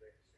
Thanks.